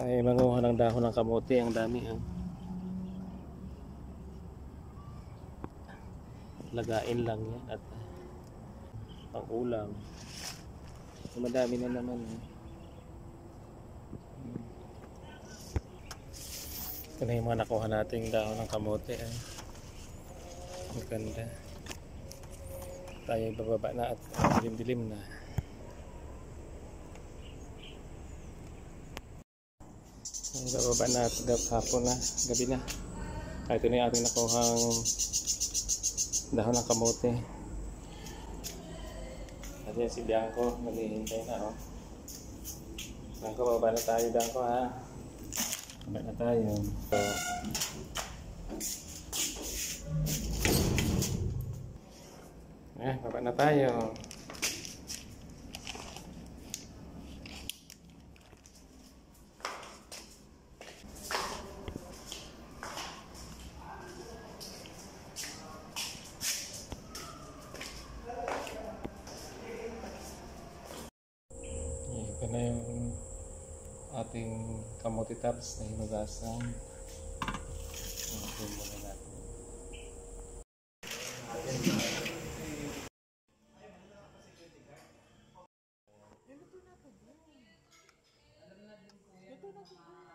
Ay, manguha ng dahon ng kamote. Ang dami. ah. Lagain lang yan at pang ulam. Madami na naman. Eh. Ito na yung mga nakuha nating dahon ng kamote. Eh. Ang ganda. Tayo bababa na at dilim-dilim na. Ang bababa na at hapon na, gabi na. Ay, ito na yung ating nakuhang dahon ng kamote. At yan si Bianco, naghihintay na oh. Bianco, bababa na tayo Bianco ha. Bababa na tayo. So, eh, baba na tayo. Ayan na yung ating kamote tabs na hinugasan. Ayan muna natin. Ito na po. Ito na po.